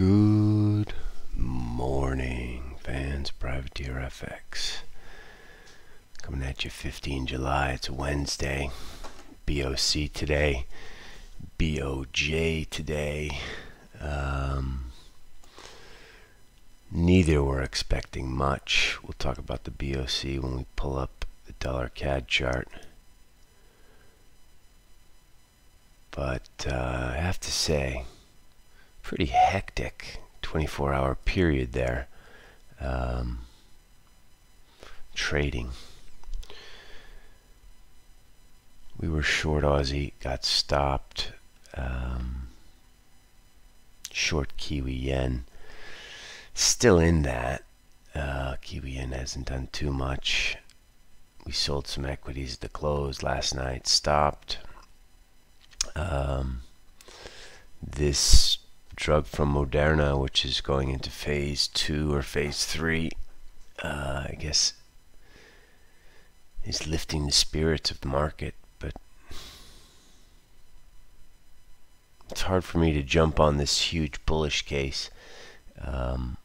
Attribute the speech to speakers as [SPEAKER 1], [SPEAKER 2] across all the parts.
[SPEAKER 1] Good morning, fans. Privateer FX. Coming at you 15 July. It's Wednesday. BOC today. BOJ today. Um, neither were expecting much. We'll talk about the BOC when we pull up the dollar CAD chart. But uh, I have to say, pretty hectic 24 hour period there. Um, trading. We were short Aussie, got stopped. Um, short Kiwi yen. Still in that. Uh, Kiwi yen hasn't done too much. We sold some equities at the close last night, stopped. Um, this drug from Moderna, which is going into phase two or phase three, uh, I guess, is lifting the spirits of the market. But it's hard for me to jump on this huge bullish case um,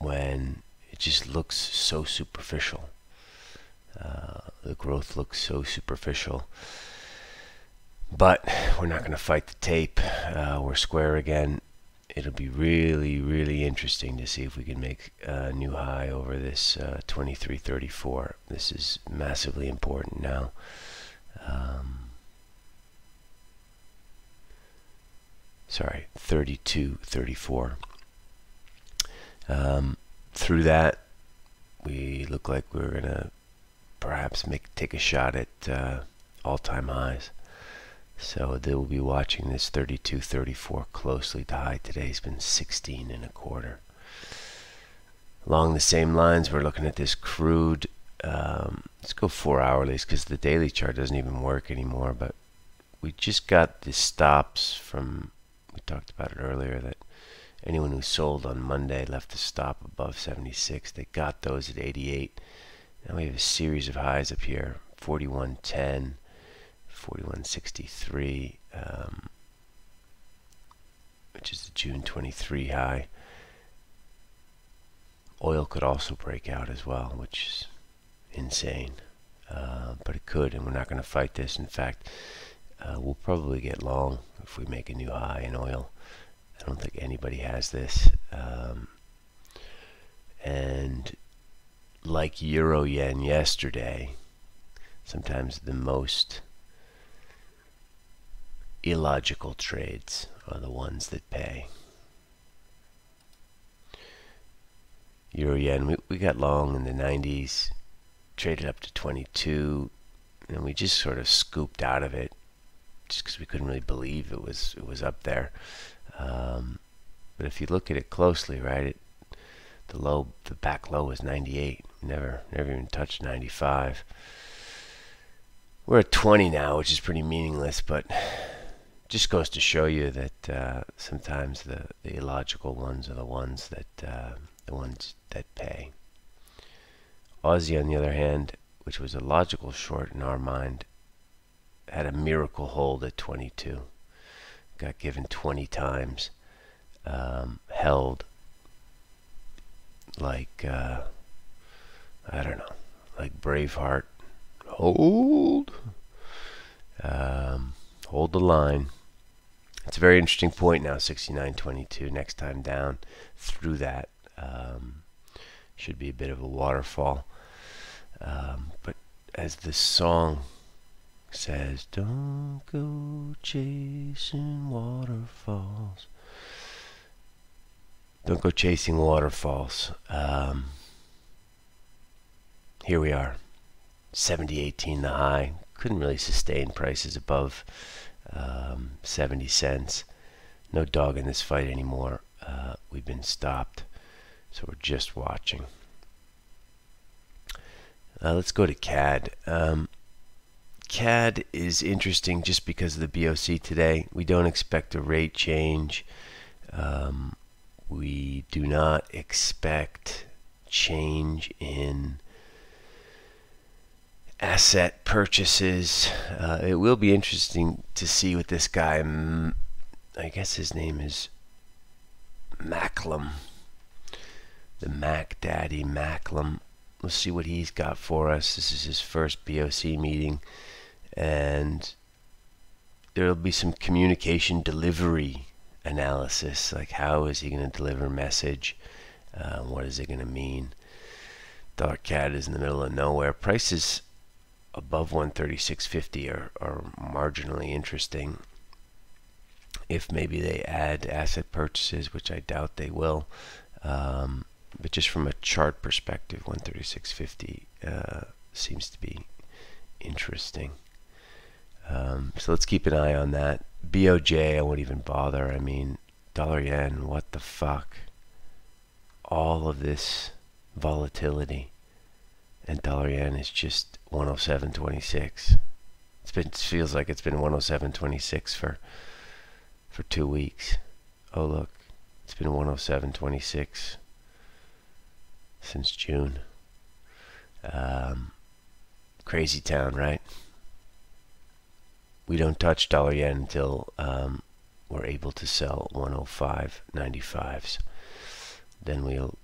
[SPEAKER 1] when it just looks so superficial. Uh, the growth looks so superficial. But we're not going to fight the tape. Uh, we're square again. It'll be really, really interesting to see if we can make a new high over this uh, 2334. This is massively important now. Um, sorry, 3234. Um, through that, we look like we're going to perhaps make take a shot at uh, all-time highs. So they will be watching this 32.34 closely. The high today has been 16 and a quarter. Along the same lines, we're looking at this crude. Um, let's go four hourlies because the daily chart doesn't even work anymore. But we just got the stops from. We talked about it earlier that anyone who sold on Monday left a stop above 76. They got those at 88. Now we have a series of highs up here 4110. 4163, um, which is the June 23 high. Oil could also break out as well, which is insane. Uh, but it could, and we're not going to fight this. In fact, uh, we'll probably get long if we make a new high in oil. I don't think anybody has this. Um, and like Euro Yen yesterday, sometimes the most illogical trades are the ones that pay. Euro yen, we, we got long in the 90s, traded up to 22, and we just sort of scooped out of it just because we couldn't really believe it was it was up there. Um, but if you look at it closely, right, it, the low, the back low was 98. Never, never even touched 95. We're at 20 now, which is pretty meaningless, but just goes to show you that uh, sometimes the, the illogical ones are the ones that uh, the ones that pay. Aussie, on the other hand, which was a logical short in our mind, had a miracle hold at 22. Got given 20 times, um, held like uh, I don't know, like Braveheart. Hold, um, hold the line. It's a very interesting point now, 69.22. Next time down through that um, should be a bit of a waterfall. Um, but as the song says, don't go chasing waterfalls. Don't go chasing waterfalls. Um, here we are, 70.18 the high. Couldn't really sustain prices above um, 70 cents. No dog in this fight anymore. Uh, we've been stopped, so we're just watching. Uh, let's go to CAD. Um, CAD is interesting just because of the BOC today. We don't expect a rate change. Um, we do not expect change in asset purchases. Uh, it will be interesting to see what this guy I guess his name is Macklem. The Mac Daddy Macklem. Let's see what he's got for us. This is his first BOC meeting, and there'll be some communication delivery analysis. Like, how is he going to deliver message? Uh, what is it going to mean? Dollar CAD is in the middle of nowhere. Prices above 136.50 are, are marginally interesting. If maybe they add asset purchases, which I doubt they will, um, but just from a chart perspective, 136.50 uh, seems to be interesting. Um, so let's keep an eye on that. BOJ, I won't even bother. I mean, dollar yen, what the fuck? All of this volatility, and dollar yen is just 107.26. It's been it feels like it's been 107.26 for for two weeks. Oh look, it's been 107.26 since June. Um, crazy town, right? We don't touch dollar yen until um, we're able to sell 105.95s. Then we'll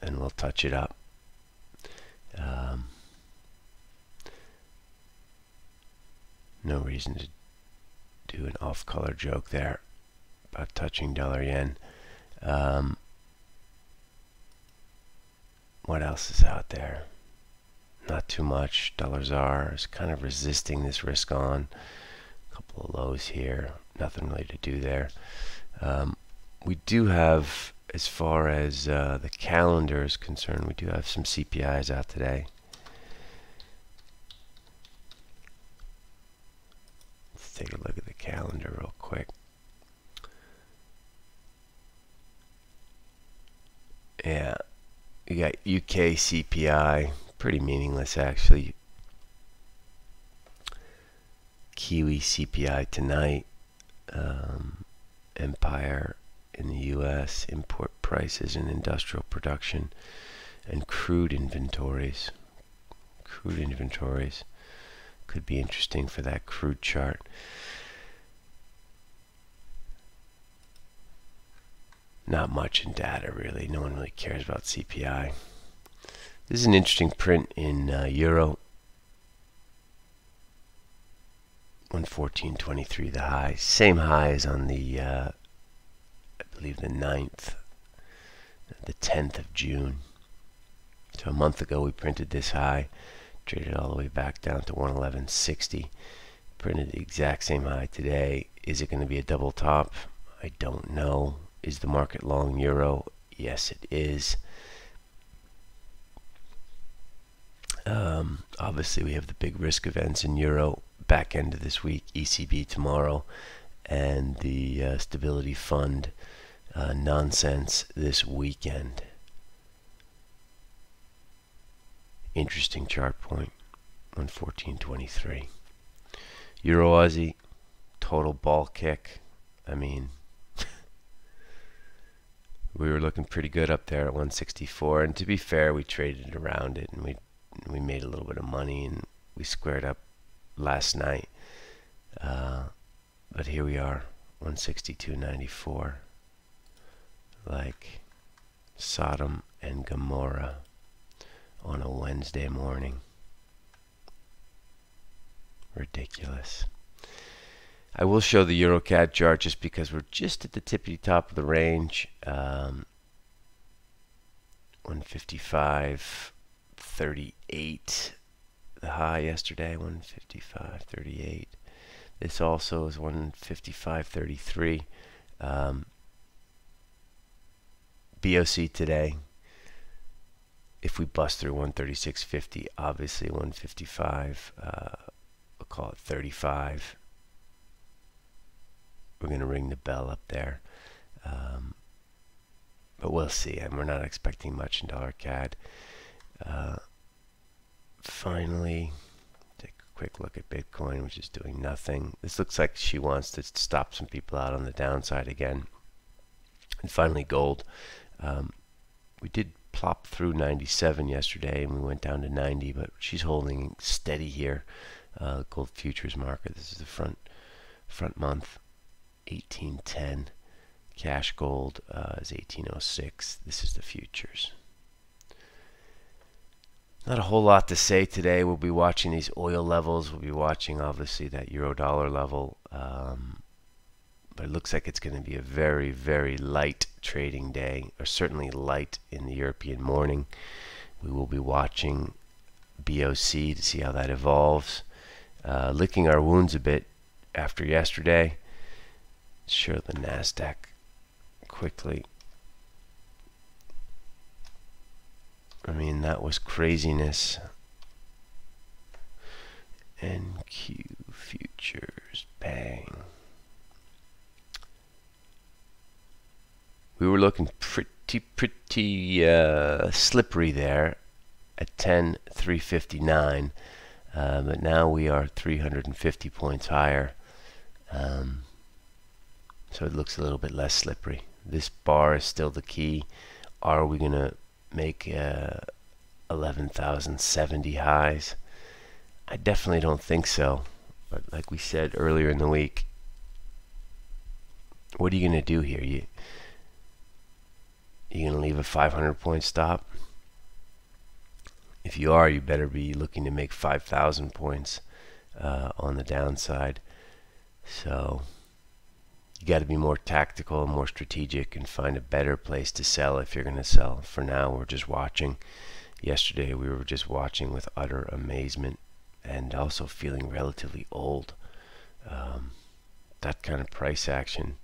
[SPEAKER 1] then we'll touch it up. Um, no reason to do an off-color joke there about touching dollar yen. Um, what else is out there? Not too much. Dollar ZAR is kind of resisting this risk on. A couple of lows here. Nothing really to do there. Um, we do have, as far as uh, the calendar is concerned, we do have some CPIs out today. Let's take a look at the calendar real quick. Yeah, you got UK CPI, pretty meaningless actually. Kiwi CPI tonight. Um, Empire in the U.S. import prices and industrial production, and crude inventories. Crude inventories could be interesting for that crude chart. not much in data really. No one really cares about CPI. This is an interesting print in uh, Euro. 114.23 the high. Same high as on the, uh, believe the 9th, the 10th of June. So a month ago we printed this high, traded all the way back down to 111.60. Printed the exact same high today. Is it going to be a double top? I don't know. Is the market long euro? Yes, it is. Um, obviously, we have the big risk events in euro back end of this week, ECB tomorrow, and the uh, Stability Fund uh, nonsense this weekend. Interesting chart point, 114.23. Euro Aussie, total ball kick. I mean, we were looking pretty good up there at 164. And to be fair, we traded around it and we we made a little bit of money and we squared up last night. Uh, but here we are, 162.94, like Sodom and Gomorrah on a Wednesday morning. Ridiculous. I will show the EuroCAD chart just because we're just at the tippy top of the range. Um, 155.38 the high yesterday 155.38 this also is 155.33 um, BOC today if we bust through 136.50 obviously 155 uh, we'll call it 35 we're going to ring the bell up there. Um, but we'll see. And we're not expecting much in dollar CAD. Uh, finally, take a quick look at Bitcoin, which is doing nothing. This looks like she wants to stop some people out on the downside again. And finally, gold. Um, we did plop through 97 yesterday, and we went down to 90, but she's holding steady here. Uh, gold futures market. This is the front front month 1810. Cash gold uh, is 1806. This is the futures. Not a whole lot to say today. We'll be watching these oil levels. We'll be watching, obviously, that euro dollar level. Um, but it looks like it's going to be a very, very light trading day, or certainly light in the European morning. We will be watching BOC to see how that evolves. Uh, licking our wounds a bit after yesterday. Show the NASDAQ quickly. I mean, that was craziness. NQ futures, bang. We were looking pretty, pretty uh, slippery there at 10, 359. Uh, but now we are 350 points higher. Um, so it looks a little bit less slippery. This bar is still the key. Are we going to make uh, 11,070 highs? I definitely don't think so. But like we said earlier in the week, what are you going to do here? You you going to leave a 500 point stop? If you are, you better be looking to make 5,000 points uh, on the downside. So you got to be more tactical more strategic and find a better place to sell if you're going to sell. For now, we're just watching. Yesterday, we were just watching with utter amazement and also feeling relatively old. Um, that kind of price action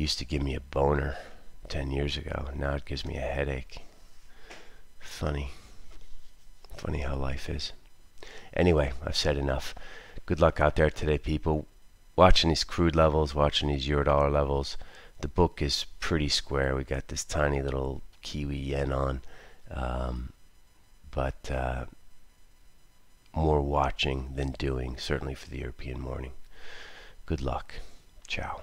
[SPEAKER 1] used to give me a boner 10 years ago. Now it gives me a headache. Funny. Funny how life is. Anyway, I've said enough good luck out there today, people. Watching these crude levels, watching these euro dollar levels. The book is pretty square. We got this tiny little Kiwi yen on. Um, but uh, more watching than doing, certainly for the European morning. Good luck. Ciao.